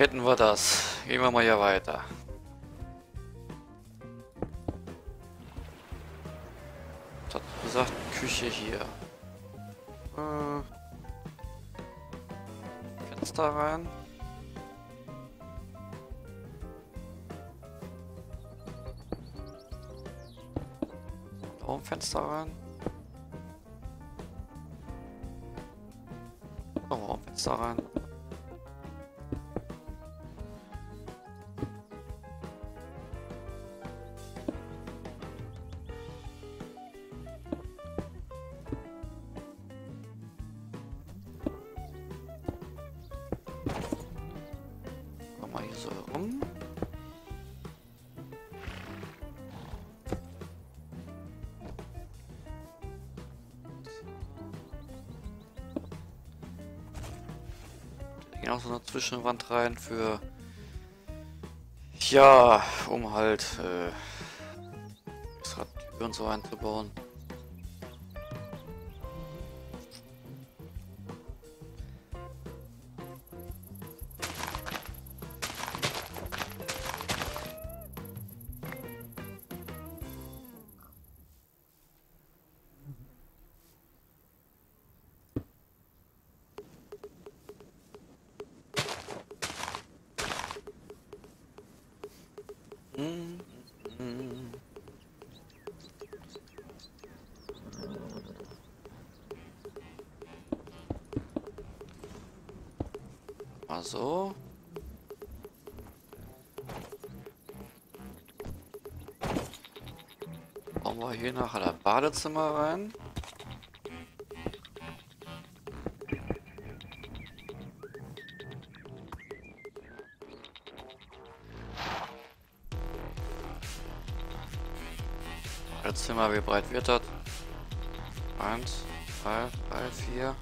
Hätten wir das. Gehen wir mal hier weiter. Gesagt? Küche hier. Äh, Fenster rein. Raumfenster rein. Raumfenster rein. Hier noch so eine Zwischenwand rein für ja, um halt äh, extra Türen so einzubauen. Mal so. Bauen wir hier nachher das Badezimmer rein. Badezimmer, wie breit wird das? Eins, zwei, drei, vier.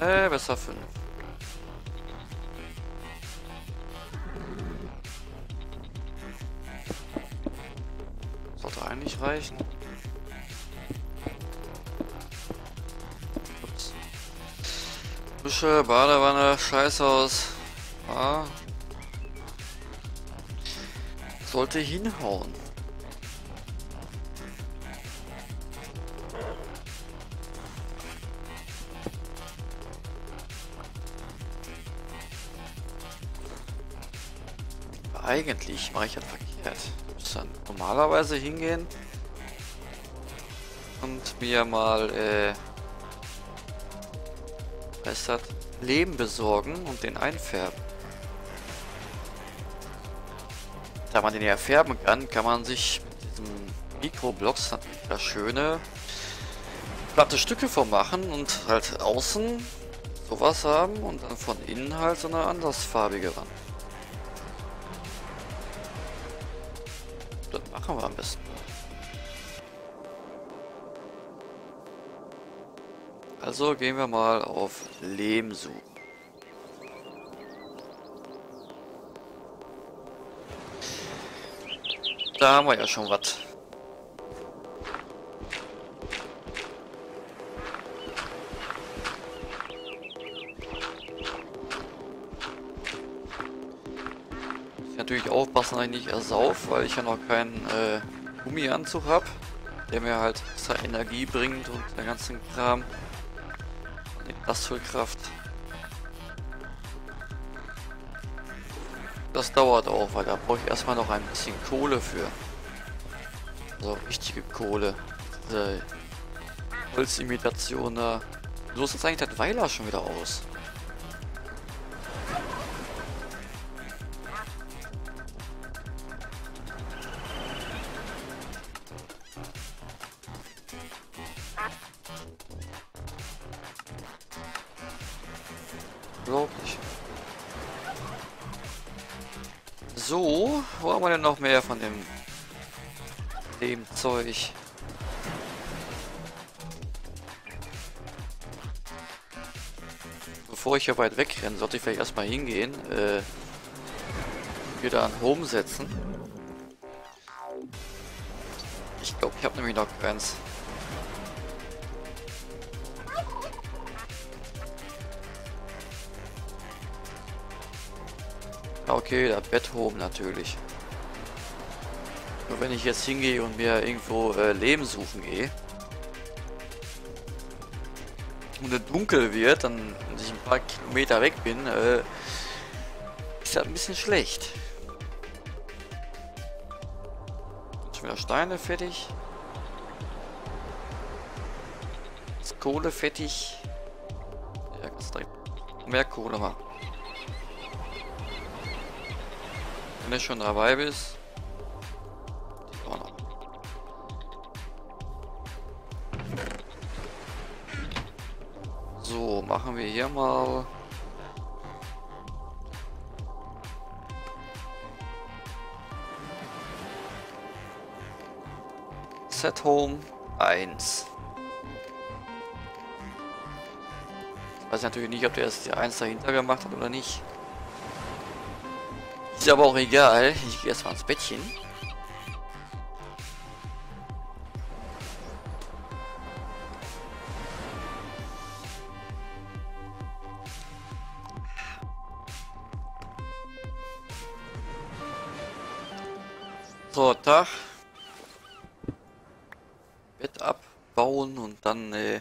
Äh, besser fünf. Sollte eigentlich reichen. Ups. Dusche, Badewanne, Scheißhaus. Ah. Sollte hinhauen. Eigentlich mache ich das verkehrt. Ich muss dann normalerweise hingehen und mir mal äh, heißt das, Lehm besorgen und den einfärben. Da man den ja färben kann, kann man sich mit diesem Mikroblocks da schöne platte Stücke von machen und halt außen sowas haben und dann von innen halt so eine andersfarbige Wand. Machen wir am besten. Also gehen wir mal auf Lehm suchen. Da haben wir ja schon was. Natürlich aufpassen, dass ich nicht ersauf, weil ich ja noch keinen äh, Gummianzug habe, der mir halt extra Energie bringt und der ganzen Kram. Lastfüllkraft. Das dauert auch, weil da brauche ich erstmal noch ein bisschen Kohle für. Also richtige Kohle. Diese Holzimitation da. So ist jetzt eigentlich das Weiler schon wieder aus. Unglaublich. So, wo haben wir denn noch mehr von dem dem Zeug? Bevor ich hier weit wegrenne, sollte ich vielleicht erstmal hingehen, äh, wieder an Home setzen. Ich glaube, ich habe nämlich noch keins. Okay, der Bett Home natürlich. Nur wenn ich jetzt hingehe und mir irgendwo äh, Leben suchen gehe und es dunkel wird, dann und ich ein paar Kilometer weg bin, äh, ist das ein bisschen schlecht. Schon wieder Steine fertig. Kohle fertig. Ja, kannst direkt mehr Kohle machen. Wenn du schon dabei bist. So, machen wir hier mal. Set Home 1. Ich weiß natürlich nicht, ob der jetzt die 1 dahinter gemacht hat oder nicht. Ist aber auch egal. Ich gehe erstmal ins Bettchen. So, Tag. Bett abbauen und dann äh,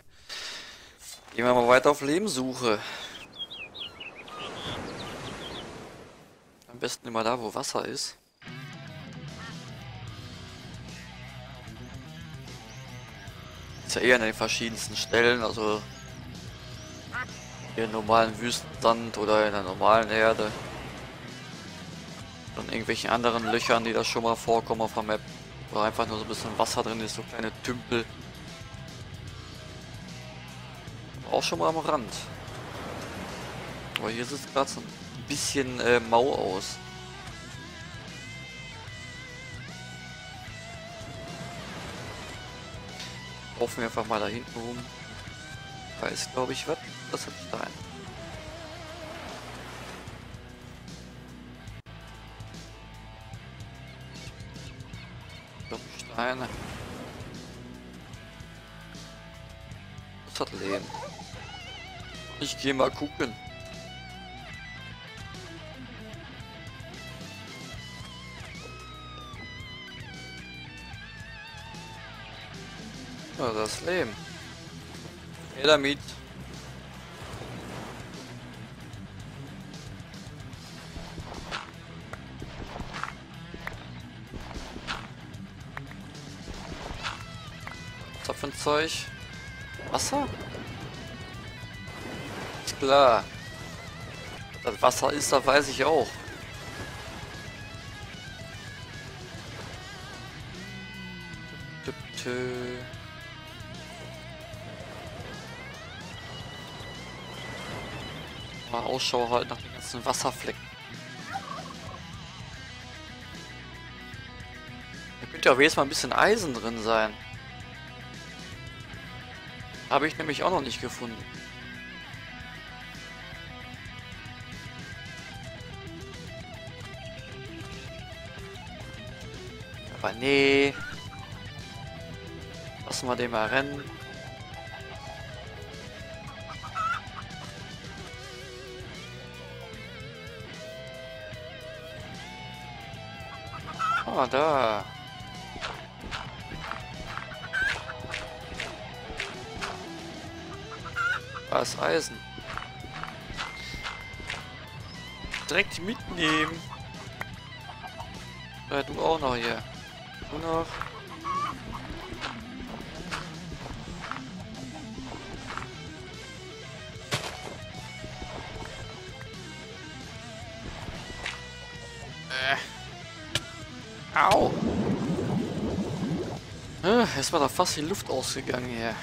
gehen wir mal weiter auf Lebenssuche. Am besten immer da, wo Wasser ist. Ist ja eher an den verschiedensten Stellen, also hier im normalen Wüstensand oder in der normalen Erde. Und irgendwelchen anderen Löchern, die da schon mal vorkommen auf der Map. Oder einfach nur so ein bisschen Wasser drin ist, so kleine Tümpel. Auch schon mal am Rand. Aber hier es gerade ein bisschen äh, mau aus. Laufen wir einfach mal da hinten rum. Ist glaube ich was. Das hat da ein. Steine. Das hat Leben. Ich gehe mal gucken. Ja, das Leben. Her damit. Was für ein Zeug? Wasser? Ist klar. Das Wasser ist, da weiß ich auch. Tü -tü. Mal Ausschau halt nach den ganzen Wasserflecken. Da könnte ja wenigstens mal ein bisschen Eisen drin sein. Habe ich nämlich auch noch nicht gefunden. Aber nee. Lassen wir den mal rennen. Ah, da. Ist Eisen. Direkt mitnehmen. Ja, du auch noch hier. Du noch. Äh. Au. Äh, jetzt war da fast die Luft ausgegangen hier.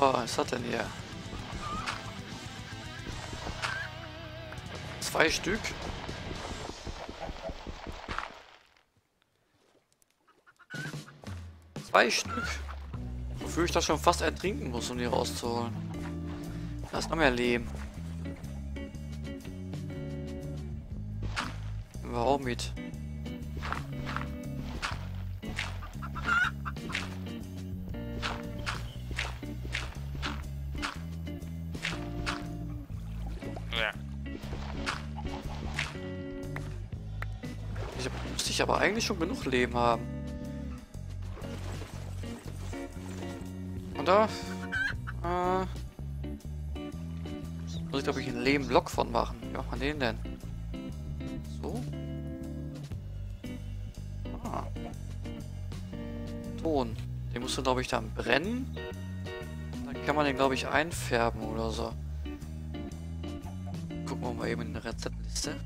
Oh, was hat denn hier? Zwei Stück. Zwei Stück. Wofür ich das schon fast ertrinken muss, um die rauszuholen. Da ist noch mehr wir auch mit. Ich aber eigentlich schon genug Leben haben. Oder? Äh, muss ich glaube ich einen Lehmblock von machen. Wie macht man den denn? So? Ah. Ton. Den musst du glaube ich dann brennen. Dann kann man den glaube ich einfärben oder so. Gucken wir mal eben in der Rezeptliste.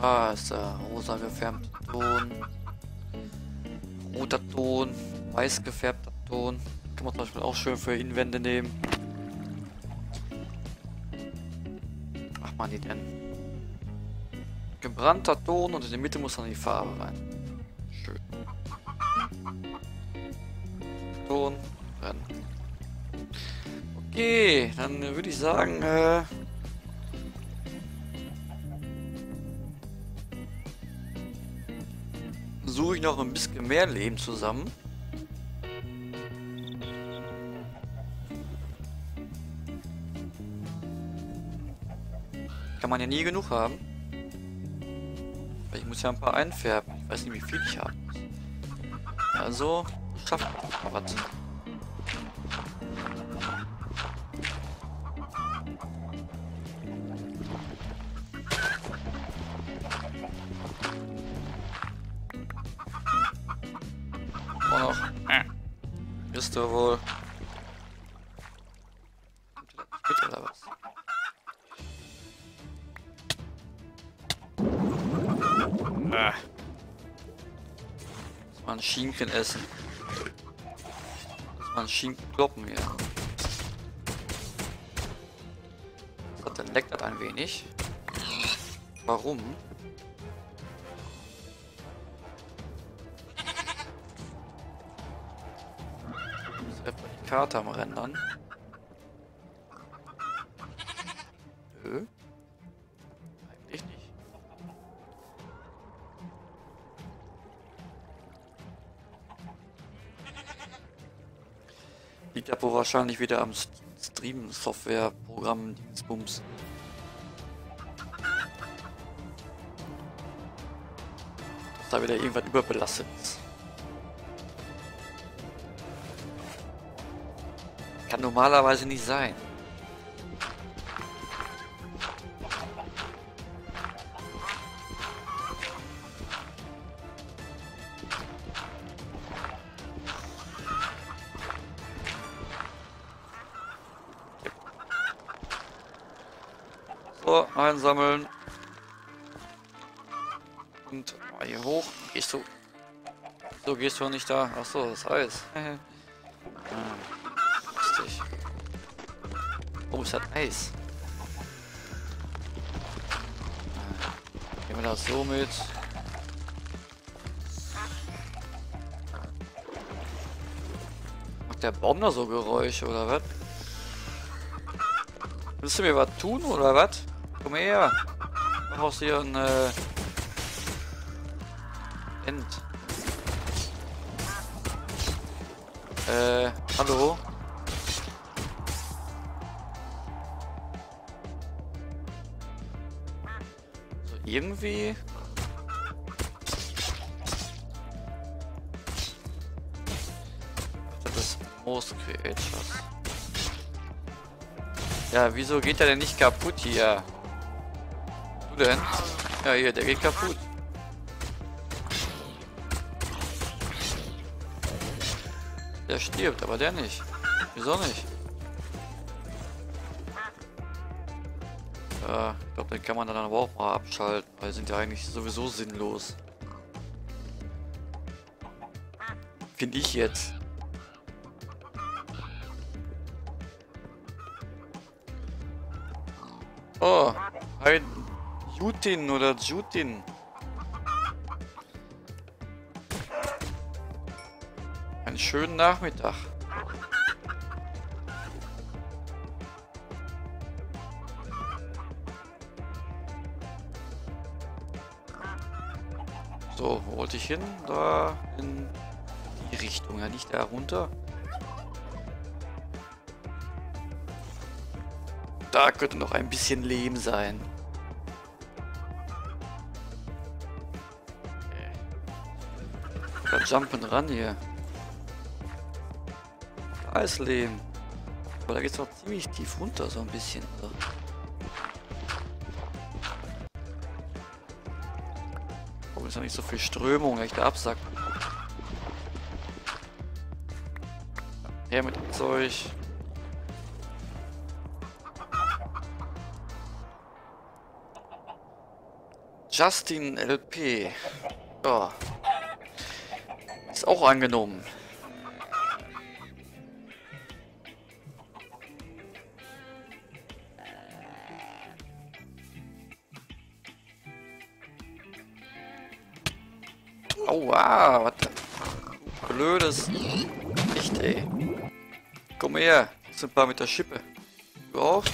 Da ist der rosa gefärbte Ton. Roter Ton. Weiß gefärbter Ton. Kann man zum Beispiel auch schön für Inwände nehmen. Macht man die denn? Gebrannter Ton und in der Mitte muss dann die Farbe rein. Schön. Ton, brennen. Okay, dann würde ich sagen, äh, suche ich noch ein bisschen mehr Leben zusammen. Kann man ja nie genug haben. Ich muss ja ein paar einfärben. Ich weiß nicht, wie viel ich habe. Also, schafft mal was. Ist doch wohl. Mit oder was? Ah. Muss man Schinken essen. Muss man Schinken kloppen hier. So, dann leckt das ein wenig. Warum? Karte am Rendern. Nö. Eigentlich nicht. Liegt wohl wahrscheinlich wieder am Stream-Software-Programm Dingsbums. Dass da wieder irgendwas überbelastet ist. Normalerweise nicht sein. So, einsammeln. Und hier hoch. Gehst du. So gehst du nicht da. Achso, das Eis. Oh, es hat Eis. Nehmen wir das so mit. Macht der Baum da so Geräusche oder was? Willst du mir was tun oder was? Komm her. Mach aus hier ein äh, End. Äh, hallo? Irgendwie... Das ist Most Creatures. Ja, wieso geht der denn nicht kaputt hier? Du denn? Ja, hier, der geht kaputt. Der stirbt, aber der nicht. Wieso nicht? Äh, ich glaube, den kann man dann aber auch mal abschalten, weil sind ja eigentlich sowieso sinnlos. Finde ich jetzt. Oh, ein Jutin oder Jutin. Einen schönen Nachmittag. So, wo wollte ich hin? Da in die Richtung, ja nicht da runter. Da könnte noch ein bisschen Lehm sein. Da jumpen ran hier. Da ist Lehm. Aber da geht es noch ziemlich tief runter, so ein bisschen. So. Ist noch nicht so viel Strömung, echt der Absack? Her mit dem Zeug. Justin LP. Ja. Ist auch angenommen. Aua, was blödes. Echt, ey. Komm her, sind ein paar mit der Schippe. Du auch?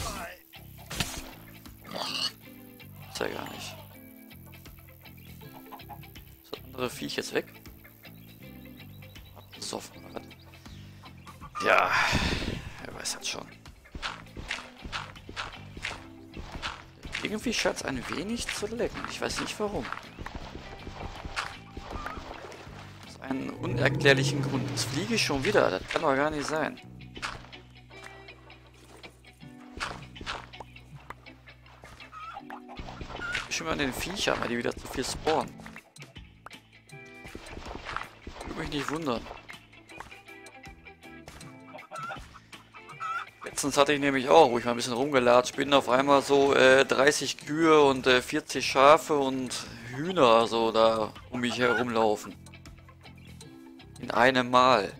Ist ja gar nicht. Ist das andere Viech jetzt weg? Abgesoffen, oder was? Ja, wer weiß das schon. Irgendwie scheint es ein wenig zu lecken. Ich weiß nicht warum. Unerklärlichen Grund. Jetzt fliege ich schon wieder. Das kann doch gar nicht sein. Ich mal an den Viechern, weil die wieder zu viel spawnen. Würde mich nicht wundern. Letztens hatte ich nämlich auch, wo ich mal ein bisschen rumgelatscht bin, auf einmal so äh, 30 Kühe und äh, 40 Schafe und Hühner so da um mich herumlaufen. In einem Mal.